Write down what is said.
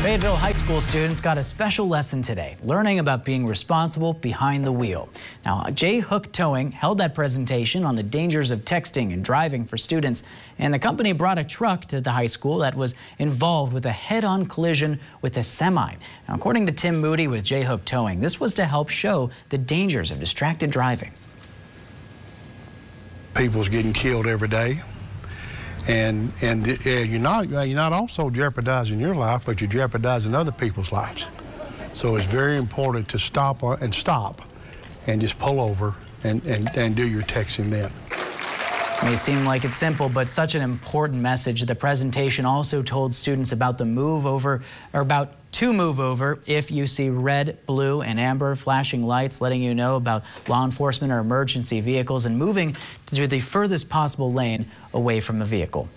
Fayetteville High School students got a special lesson today, learning about being responsible behind the wheel. Now, J Hook Towing held that presentation on the dangers of texting and driving for students, and the company brought a truck to the high school that was involved with a head-on collision with a semi. Now, according to Tim Moody with J Hook Towing, this was to help show the dangers of distracted driving. People's getting killed every day and and uh, you're not you're not also jeopardizing your life, but you're jeopardizing other people's lives. So it's very important to stop uh, and stop, and just pull over and and, and do your texting then. May seem like it's simple, but such an important message. The presentation also told students about the move over, or about to move over if you see red, blue, and amber flashing lights letting you know about law enforcement or emergency vehicles and moving to the furthest possible lane away from the vehicle.